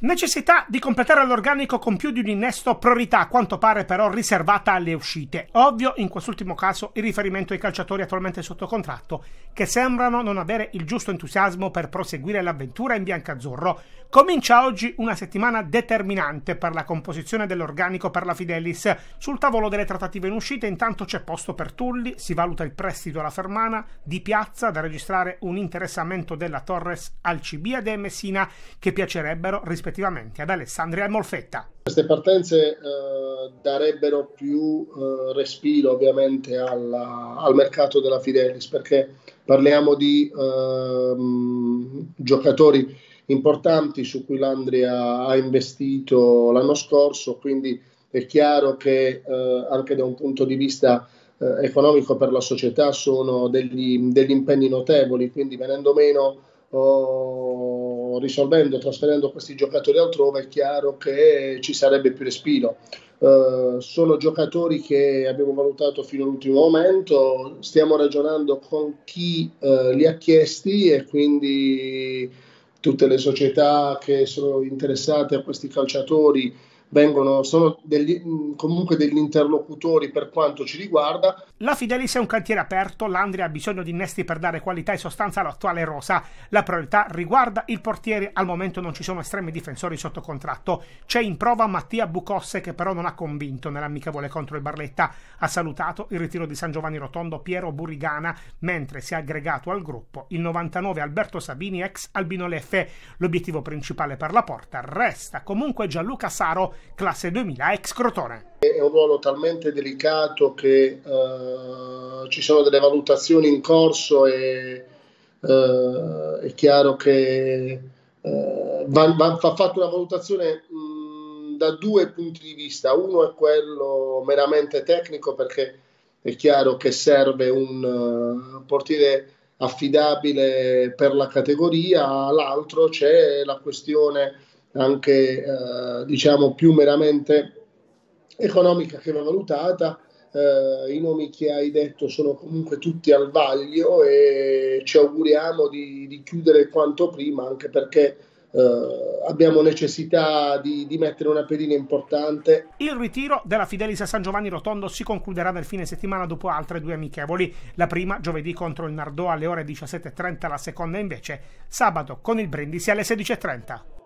Necessità di completare l'organico con più di un innesto, priorità a quanto pare però riservata alle uscite. Ovvio in quest'ultimo caso il riferimento ai calciatori attualmente sotto contratto, che sembrano non avere il giusto entusiasmo per proseguire l'avventura in biancazzurro. Comincia oggi una settimana determinante per la composizione dell'organico per la Fidelis. Sul tavolo delle trattative in uscita intanto c'è posto per Tulli, si valuta il prestito alla Fermana, di Piazza da registrare un interessamento della Torres al Cibiade e Messina che piacerebbero rispetto rispettivamente ad Alessandria e Molfetta. Queste partenze eh, darebbero più eh, respiro ovviamente alla, al mercato della Fidelis perché parliamo di eh, giocatori importanti su cui l'Andria ha investito l'anno scorso, quindi è chiaro che eh, anche da un punto di vista eh, economico per la società sono degli, degli impegni notevoli, quindi venendo meno risolvendo, trasferendo questi giocatori altrove, è chiaro che ci sarebbe più respiro. Uh, sono giocatori che abbiamo valutato fino all'ultimo momento, stiamo ragionando con chi uh, li ha chiesti e quindi tutte le società che sono interessate a questi calciatori vengono, sono degli, comunque degli interlocutori per quanto ci riguarda. La Fidelis è un cantiere aperto, l'Andria ha bisogno di innesti per dare qualità e sostanza all'attuale rosa. La priorità riguarda il portiere, al momento non ci sono estremi difensori sotto contratto. C'è in prova Mattia Bucosse che però non ha convinto nell'amichevole contro il Barletta. Ha salutato il ritiro di San Giovanni Rotondo Piero Burigana, mentre si è aggregato al gruppo il 99 Alberto Sabini ex Albino Leffe. L'obiettivo principale per la porta resta comunque Gianluca Saro classe 2000 ex Crotone. È un ruolo talmente delicato che uh, ci sono delle valutazioni in corso e uh, è chiaro che uh, va, va, va, fatta una valutazione mh, da due punti di vista. Uno è quello meramente tecnico perché è chiaro che serve un portiere affidabile per la categoria, l'altro c'è la questione anche eh, diciamo più meramente economica che va valutata. Eh, I nomi che hai detto sono comunque tutti al vaglio e ci auguriamo di, di chiudere quanto prima, anche perché Uh, abbiamo necessità di, di, mettere una pedina importante. Il ritiro della Fidelis a San Giovanni Rotondo si concluderà nel fine settimana dopo altre due amichevoli. La prima giovedì contro il Nardò alle ore 17.30, la seconda invece sabato con il Brindisi alle 16.30.